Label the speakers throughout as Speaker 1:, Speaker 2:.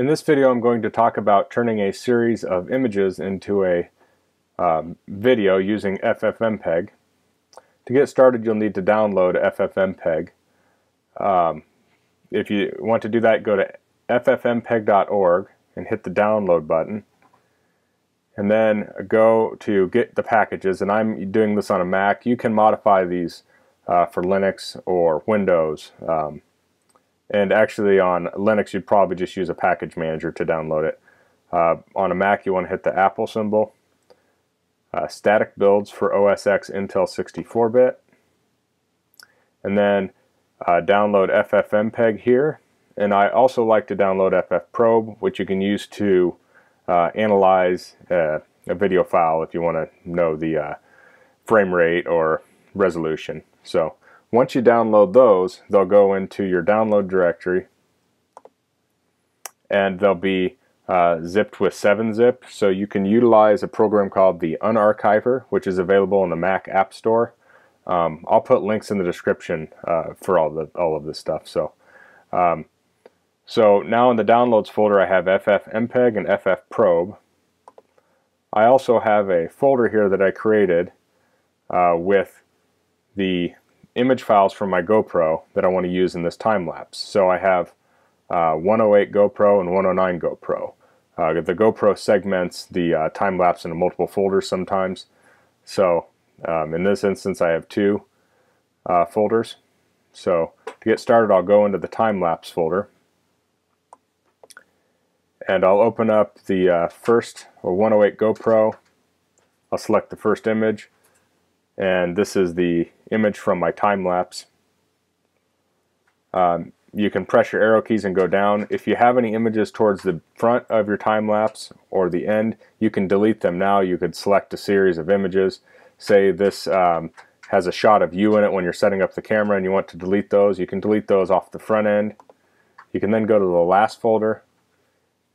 Speaker 1: In this video I'm going to talk about turning a series of images into a um, video using FFmpeg. To get started you'll need to download FFmpeg. Um, if you want to do that go to ffmpeg.org and hit the download button and then go to get the packages and I'm doing this on a Mac. You can modify these uh, for Linux or Windows. Um, and actually on Linux, you'd probably just use a package manager to download it. Uh, on a Mac, you want to hit the Apple symbol. Uh, static builds for OS X Intel 64-bit. And then uh, download FFmpeg here. And I also like to download FFprobe, which you can use to uh, analyze uh, a video file if you want to know the uh, frame rate or resolution. So once you download those, they'll go into your download directory and they'll be uh, zipped with 7-zip. So you can utilize a program called the Unarchiver, which is available in the Mac App Store. Um, I'll put links in the description uh, for all the all of this stuff. So, um, so now in the downloads folder, I have FFmpeg and FFprobe. I also have a folder here that I created uh, with the image files from my GoPro that I want to use in this time lapse. So I have uh, 108 GoPro and 109 GoPro. Uh, the GoPro segments the uh, time lapse into multiple folders sometimes. So um, in this instance, I have two uh, folders. So to get started, I'll go into the time lapse folder and I'll open up the uh, first 108 GoPro. I'll select the first image and this is the image from my time lapse. Um, you can press your arrow keys and go down. If you have any images towards the front of your time lapse or the end, you can delete them now. You could select a series of images. Say this um, has a shot of you in it when you're setting up the camera and you want to delete those. You can delete those off the front end. You can then go to the last folder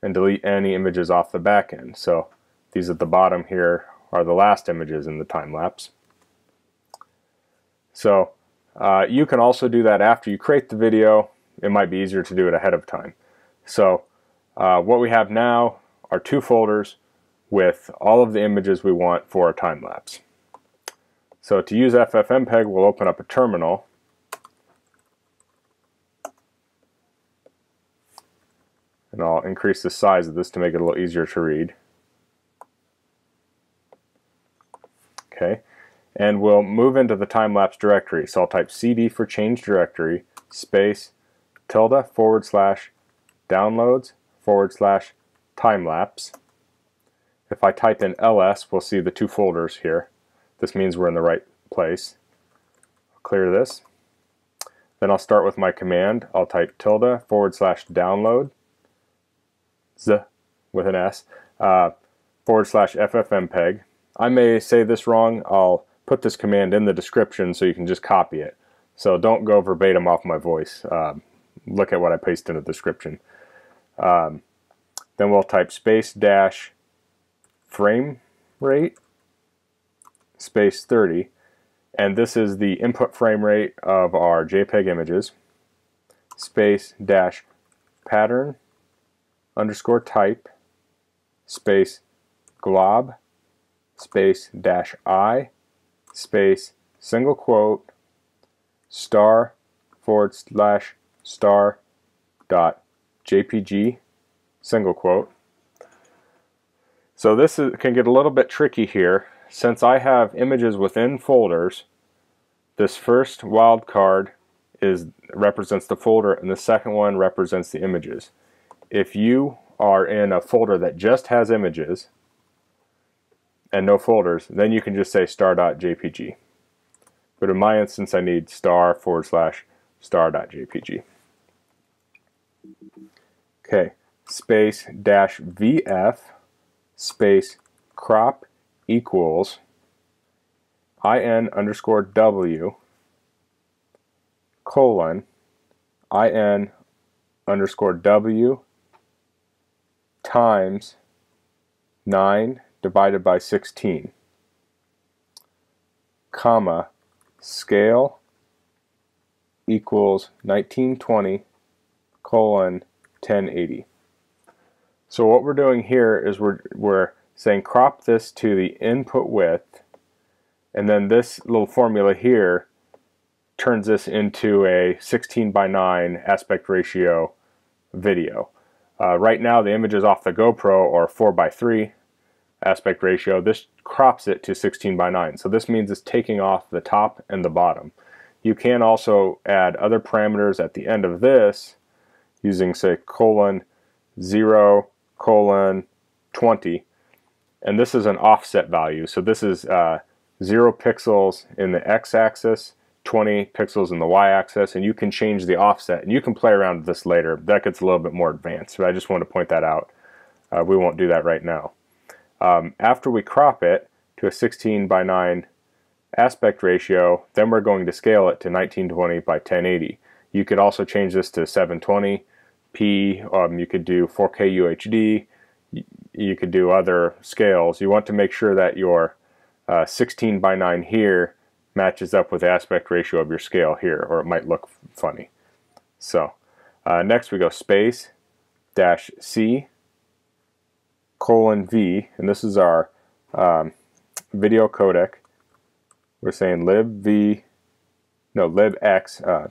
Speaker 1: and delete any images off the back end. So these at the bottom here are the last images in the time lapse. So uh, you can also do that after you create the video. It might be easier to do it ahead of time. So uh, what we have now are two folders with all of the images we want for a time lapse. So to use FFmpeg, we'll open up a terminal. And I'll increase the size of this to make it a little easier to read. Okay and we'll move into the time-lapse directory. So I'll type cd for change directory space tilde forward slash downloads forward slash time-lapse. If I type in ls, we'll see the two folders here. This means we're in the right place. I'll clear this. Then I'll start with my command. I'll type tilde forward slash download z with an s uh, forward slash ffmpeg. I may say this wrong. I'll put this command in the description so you can just copy it. So don't go verbatim off my voice. Um, look at what I paste in the description. Um, then we'll type space dash frame rate space 30 and this is the input frame rate of our JPEG images space dash pattern underscore type space glob space dash I space single quote star forward slash star dot jpg single quote. So this is, can get a little bit tricky here. Since I have images within folders, this first wildcard is represents the folder and the second one represents the images. If you are in a folder that just has images, and no folders, then you can just say star.jpg. But in my instance, I need star forward slash star.jpg. Okay, space dash vf space crop equals in underscore w colon in underscore w times 9 divided by 16, comma, scale equals 1920 colon 1080. So what we're doing here is we're, we're saying crop this to the input width and then this little formula here turns this into a 16 by 9 aspect ratio video. Uh, right now the images off the GoPro are 4 by 3 aspect ratio. This crops it to 16 by 9. So this means it's taking off the top and the bottom. You can also add other parameters at the end of this using say colon 0 colon 20 and this is an offset value. So this is uh, 0 pixels in the x-axis 20 pixels in the y-axis and you can change the offset and you can play around with this later that gets a little bit more advanced but I just want to point that out uh, we won't do that right now um, after we crop it to a 16 by 9 aspect ratio then we're going to scale it to 1920 by 1080 you could also change this to 720p um, you could do 4k UHD you could do other scales. You want to make sure that your uh, 16 by 9 here matches up with the aspect ratio of your scale here, or it might look funny. So uh, next we go space dash C colon V, and this is our um, video codec. We're saying libv, no, libx uh,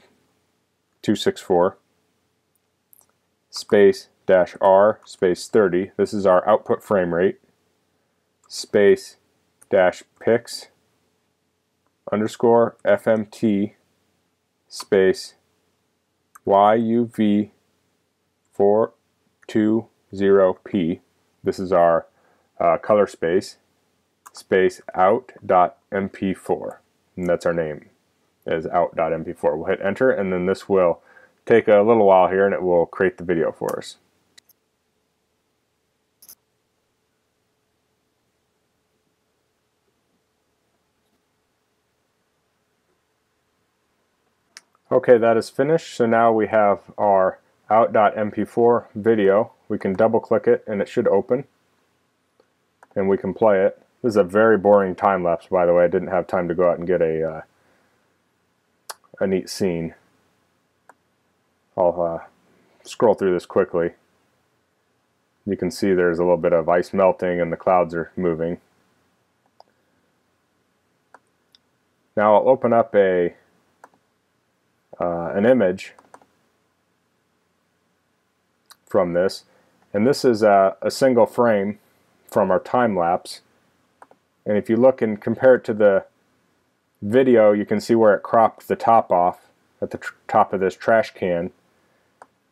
Speaker 1: 264 space dash R space 30. This is our output frame rate. Space dash pix underscore FMT space YUV 420P. This is our uh, color space, space out.mp4. And that's our name, is out.mp4. We'll hit enter, and then this will take a little while here, and it will create the video for us. Okay, that is finished. So now we have our out.mp4 video. We can double click it and it should open. And we can play it. This is a very boring time lapse, by the way. I didn't have time to go out and get a uh, a neat scene. I'll uh, scroll through this quickly. You can see there's a little bit of ice melting and the clouds are moving. Now I'll open up a uh, an image from this and this is a, a single frame from our time lapse. And if you look and compare it to the video you can see where it cropped the top off at the top of this trash can.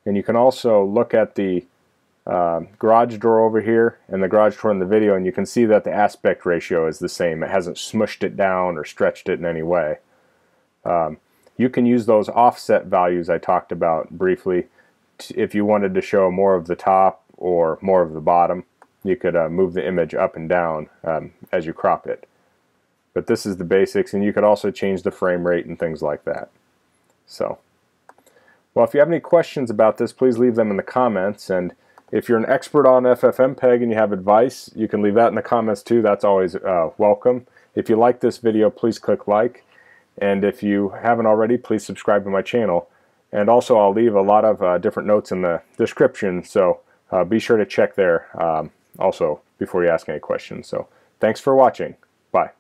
Speaker 1: And you can also look at the uh, garage door over here and the garage door in the video and you can see that the aspect ratio is the same. It hasn't smushed it down or stretched it in any way. Um, you can use those offset values I talked about briefly if you wanted to show more of the top or more of the bottom. You could uh, move the image up and down um, as you crop it. But this is the basics, and you could also change the frame rate and things like that. So, well, if you have any questions about this, please leave them in the comments. And if you're an expert on FFmpeg and you have advice, you can leave that in the comments too. That's always uh, welcome. If you like this video, please click like. And if you haven't already, please subscribe to my channel. And also, I'll leave a lot of uh, different notes in the description, so uh, be sure to check there um, also before you ask any questions. So, thanks for watching. Bye.